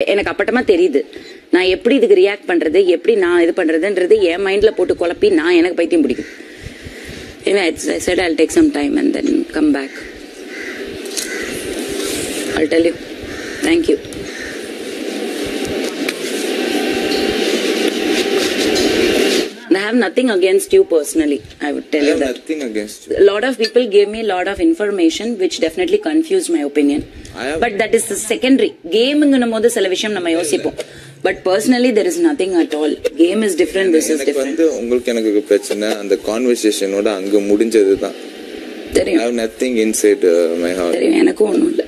எனக்கு அப்பட்டமா தெரியுது நான் எப்படி இதுக்கு ரியாக்ட் பண்றது எப்படி நான் இது பண்றதுன்றது என் மைண்ட்ல போட்டு குழப்பி நான் எனக்கு பைத்தியம் பிடிக்கும் Anyway, I said I'll take some time and then come back. I'll tell you. You. Have nothing against you personally. I would tell I you have that. nothing against you. A lot of people gave me a lot of information which definitely confused my opinion. I have- But that is the secondary. கேமுங்கும் போது சில விஷயம் நம்ம யோசிப்போம் but personally there is nothing at all game is different this is எனக்கு different வந்து உங்களுக்கு எனக்கு பிரச்சனை அந்த கான்வர்சேஷனோட அங்க முடிஞ்சது தான் ஐ தெரியும் have nothing inside my heart தெரியும் எனக்கும் ஒன்றும் இல்லை